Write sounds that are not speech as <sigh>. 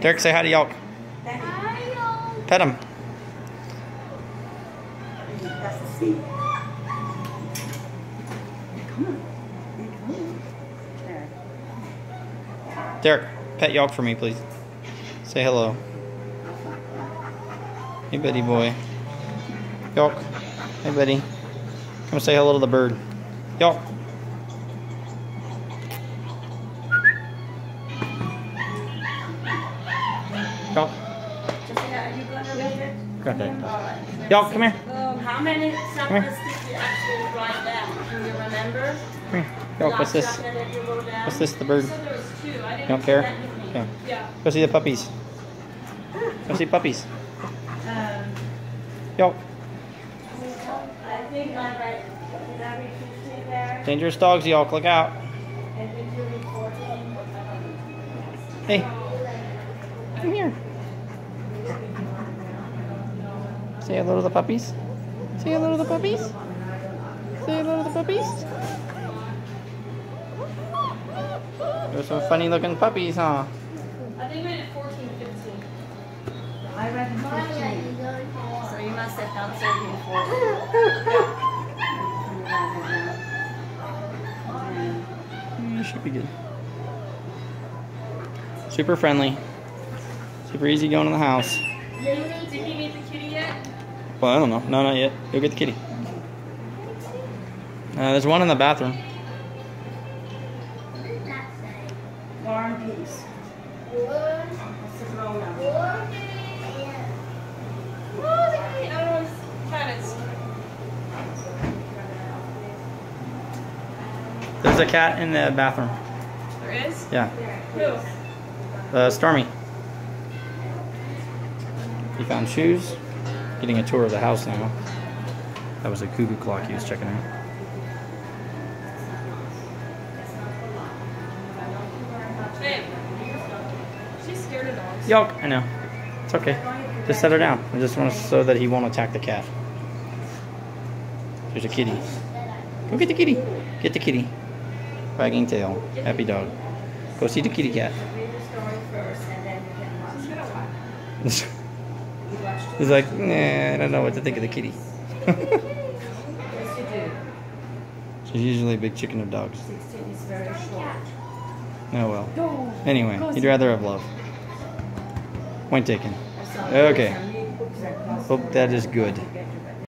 Derek, say hi to. Daddy. Pet him. Derek, pet Jalk for me, please. Say hello. Hey, buddy boy. Jalk. Hey, buddy. Come say hello to the bird. Jalk. Right. Jalk, come here. Um, how many chocolates did you actually write down? Do you remember? Come here. Jalk, what's this? Chocolate that you wrote down? What's this, the bird? So there was two. I didn't You don't care? Okay. Yeah. Go see the puppies. Go see puppies. Um, Jalk. I think I read, did I read fifteen there? Dangerous dogs, Jalk. Look out. And did you read fourteen? Hey. Come here. Say hello to the puppies. Say hello to the puppies. Say hello to the puppies. There's some funny looking puppies, huh? I think we did 14, 15. I read fifteen. So you must have done thirteen, fourteen. <laughs> You should be good. Super friendly. Super easy going in the house. Did he meet the kitty yet? Well, I don't know. No, not yet. Go get the kitty. Uh, there's one in the bathroom. War and Peace. It's a grown up. Oh, the kitty. I don't know. Cat is. There's a cat in the bathroom. There is? Yeah. Who? Uh, Stormy. You found shoes. Getting a tour of the house now. That was a cuckoo clock he was checking out. Babe. She's scared of dogs. Jalk, I know. It's okay. Just set her down. I just want to so that he won't attack the cat. There's a kitty. Go get the kitty. Get the kitty. Wagging tail. Happy dog. Go see the kitty cat. <laughs> He's like, nah, I don't know what to think of the kitty. Yes, you do. She's usually a big chicken of dogs. Sixteen is very short. Oh well. Anyway, he'd rather have love. Point taken. Okay. some neat books that cost Hope that is good. to get your